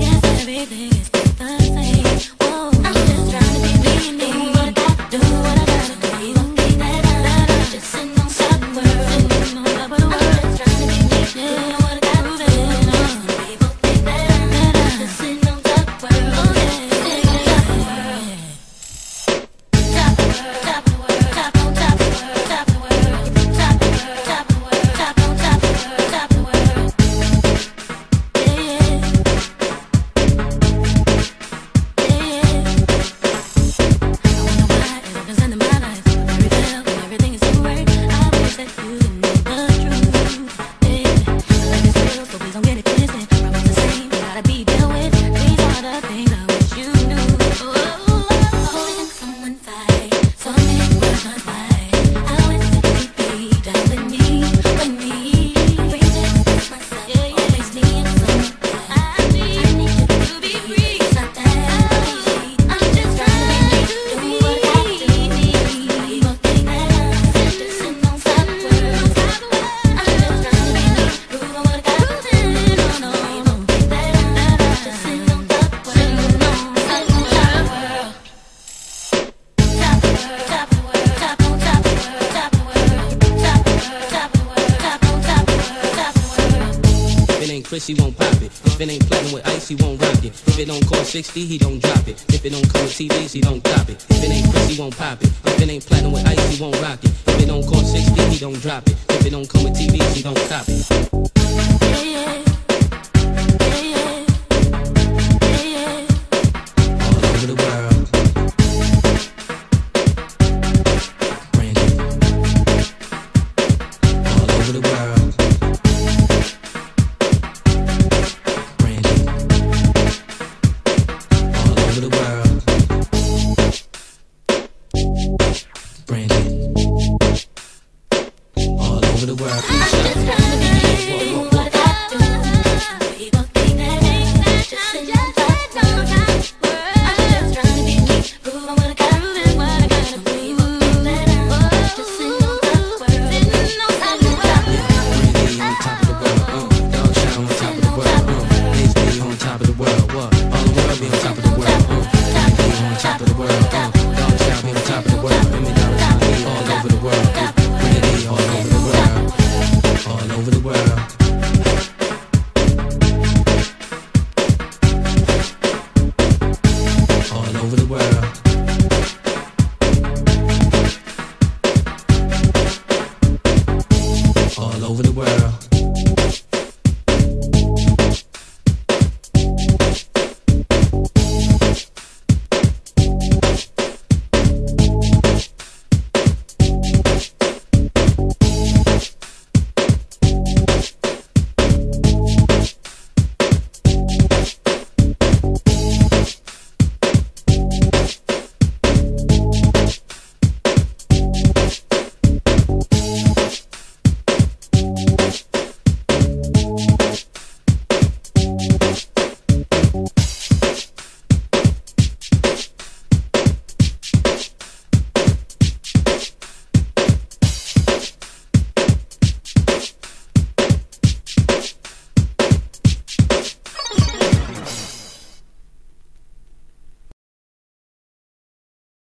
Yes, everything is the same. Whoa, I'm just trying. He won't pop it. If it ain't platinum with ice, he won't rock it. If it don't cost 60, he don't drop it. If it don't come with TVs, he don't cop it. If it ain't Cristal, he won't pop it. If it ain't platinum with ice, he won't rock it. If it don't cost 60, he don't drop it. If it don't come with TVs, he don't cop it. Yeah. The world.